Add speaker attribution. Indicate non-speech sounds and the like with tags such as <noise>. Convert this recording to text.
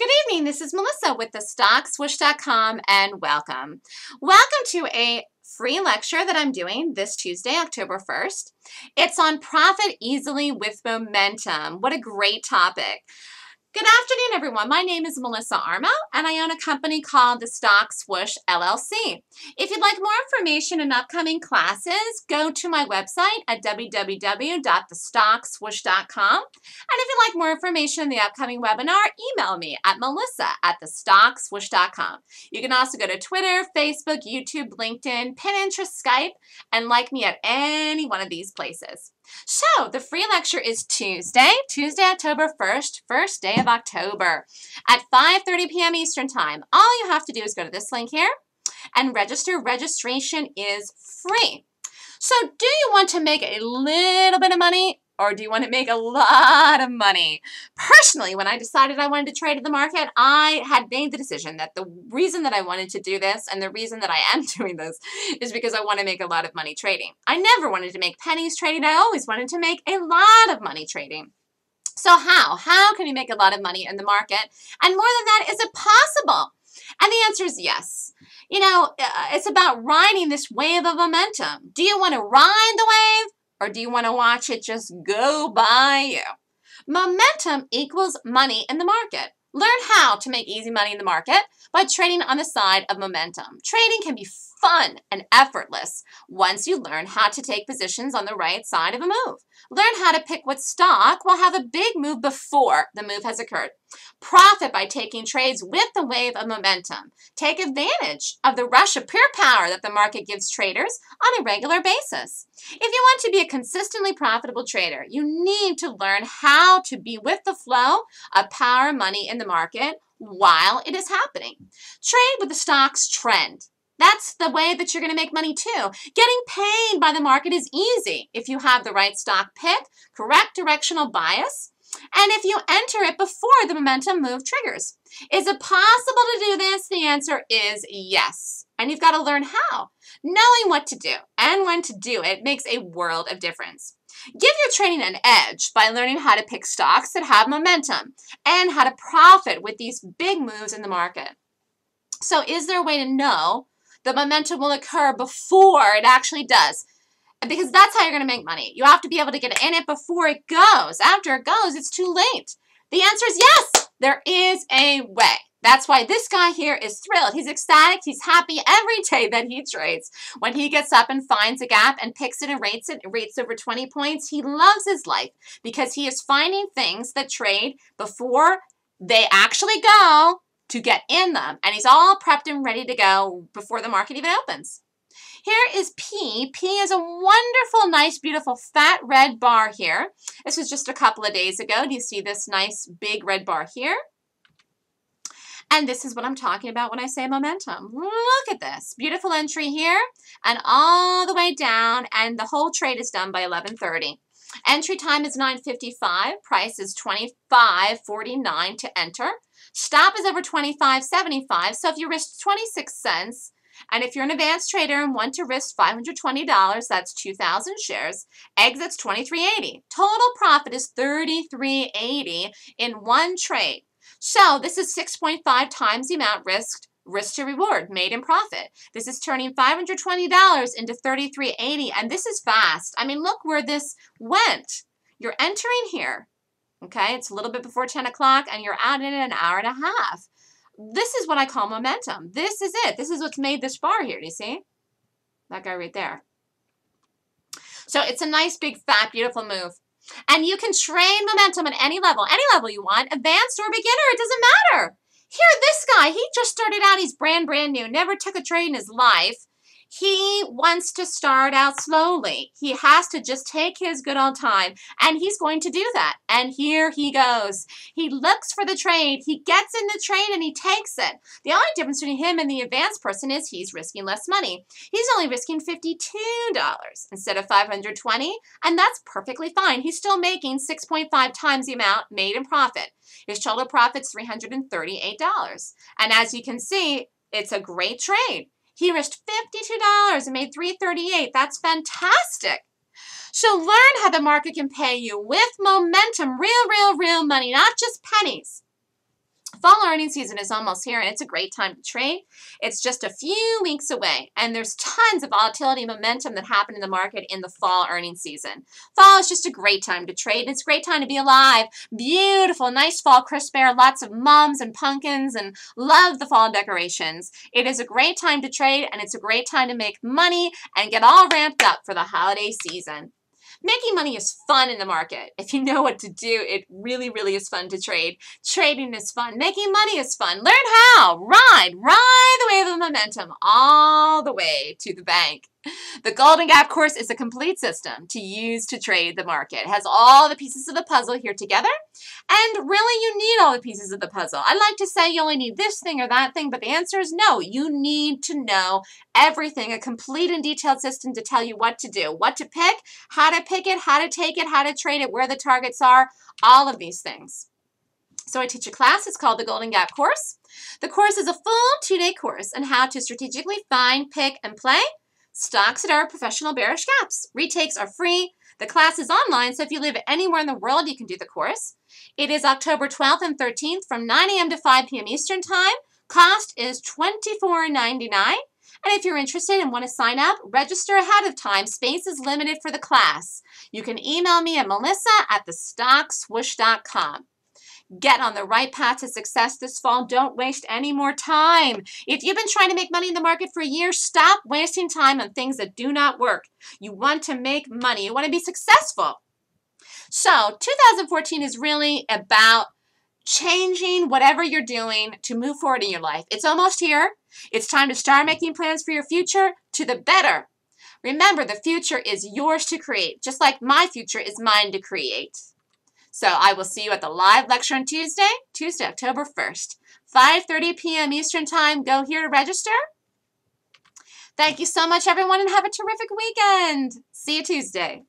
Speaker 1: Good evening. This is Melissa with the StockSwoosh.com and welcome. Welcome to a free lecture that I'm doing this Tuesday, October 1st. It's on profit easily with momentum. What a great topic. Good afternoon, everyone. My name is Melissa Armo, and I own a company called the Stock Swoosh LLC. If you'd like more information and upcoming classes, go to my website at www.thestockswoosh.com. And if you'd like more information on the upcoming webinar, email me at melissa at thestockswoosh.com. You can also go to Twitter, Facebook, YouTube, LinkedIn, Pinterest, Skype, and like me at any one of these places. So the free lecture is Tuesday, Tuesday, October 1st, first day of October at 5.30 p.m. Eastern Time. All you have to do is go to this link here and register. Registration is free. So do you want to make a little bit of money or do you want to make a lot of money? Personally, when I decided I wanted to trade in the market, I had made the decision that the reason that I wanted to do this and the reason that I <laughs> am doing this is because I want to make a lot of money trading. I never wanted to make pennies trading. I always wanted to make a lot of money trading. So how? How can you make a lot of money in the market? And more than that, is it possible? And the answer is yes. You know, uh, it's about riding this wave of momentum. Do you want to ride the wave or do you want to watch it just go by you? Momentum equals money in the market. Learn how to make easy money in the market by trading on the side of momentum. Trading can be fun and effortless once you learn how to take positions on the right side of a move. Learn how to pick what stock will have a big move before the move has occurred. Profit by taking trades with the wave of momentum. Take advantage of the rush of pure power that the market gives traders on a regular basis. If you want to be a consistently profitable trader, you need to learn how to be with the flow of power money in the market while it is happening. Trade with the stock's trend. That's the way that you're going to make money too. Getting paid by the market is easy if you have the right stock pick, correct directional bias, and if you enter it before the momentum move triggers. Is it possible to do this? The answer is yes. And you've got to learn how. Knowing what to do and when to do it makes a world of difference. Give your trading an edge by learning how to pick stocks that have momentum and how to profit with these big moves in the market. So is there a way to know the momentum will occur before it actually does? because that's how you're going to make money. You have to be able to get in it before it goes. After it goes, it's too late. The answer is yes, there is a way. That's why this guy here is thrilled. He's ecstatic. He's happy every day that he trades. When he gets up and finds a gap and picks it and rates it, rates over 20 points, he loves his life because he is finding things that trade before they actually go to get in them. And he's all prepped and ready to go before the market even opens. Here is P. P is a wonderful, nice, beautiful fat red bar here. This was just a couple of days ago. Do you see this nice big red bar here? And this is what I'm talking about when I say momentum. Look at this. Beautiful entry here and all the way down. And the whole trade is done by 1130. Entry time is 9.55. Price is 25.49 to enter. Stop is over 25.75. So if you risk 26 cents, and if you're an advanced trader and want to risk $520, that's 2,000 shares. Exits 2380. Total profit is 3380 in one trade. So this is 6.5 times the amount risked risk to reward made in profit. This is turning $520 into 3380 and this is fast. I mean, look where this went. You're entering here. Okay, it's a little bit before 10 o'clock and you're out in an hour and a half this is what I call momentum. This is it. This is what's made this bar here. Do you see? That guy right there. So it's a nice, big, fat, beautiful move. And you can train momentum at any level, any level you want, advanced or beginner, it doesn't matter. Here, this guy, he just started out, he's brand, brand new, never took a trade in his life. He wants to start out slowly. He has to just take his good old time, and he's going to do that. And here he goes. He looks for the trade. He gets in the trade and he takes it. The only difference between him and the advanced person is he's risking less money. He's only risking $52 instead of 520, and that's perfectly fine. He's still making 6.5 times the amount made in profit. His total profit's $338. And as you can see, it's a great trade. He risked $52 and made 338. That's fantastic. So learn how the market can pay you with momentum, real, real, real money, not just pennies. Fall earning season is almost here and it's a great time to trade. It's just a few weeks away and there's tons of volatility and momentum that happen in the market in the fall earning season. Fall is just a great time to trade and it's a great time to be alive. Beautiful, nice fall crisp air, lots of mums and pumpkins and love the fall decorations. It is a great time to trade and it's a great time to make money and get all ramped up for the holiday season. Making money is fun in the market. If you know what to do, it really, really is fun to trade. Trading is fun. Making money is fun. Learn how. Ride. Ride the wave of momentum all the way to the bank. <laughs> The Golden Gap course is a complete system to use to trade the market. It has all the pieces of the puzzle here together. And really, you need all the pieces of the puzzle. I like to say you only need this thing or that thing, but the answer is no. You need to know everything, a complete and detailed system to tell you what to do, what to pick, how to pick it, how to take it, how to trade it, where the targets are, all of these things. So I teach a class. It's called the Golden Gap course. The course is a full two-day course on how to strategically find, pick, and play Stocks that are professional bearish gaps. Retakes are free. The class is online, so if you live anywhere in the world, you can do the course. It is October 12th and 13th from 9 a.m. to 5 p.m. Eastern Time. Cost is $24.99. And if you're interested and want to sign up, register ahead of time. Space is limited for the class. You can email me at melissa at thestockswoosh.com. Get on the right path to success this fall. Don't waste any more time. If you've been trying to make money in the market for a year, stop wasting time on things that do not work. You want to make money. You want to be successful. So 2014 is really about changing whatever you're doing to move forward in your life. It's almost here. It's time to start making plans for your future to the better. Remember, the future is yours to create, just like my future is mine to create. So I will see you at the live lecture on Tuesday, Tuesday, October 1st, 5.30 p.m. Eastern Time. Go here to register. Thank you so much, everyone, and have a terrific weekend. See you Tuesday.